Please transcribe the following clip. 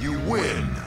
You win!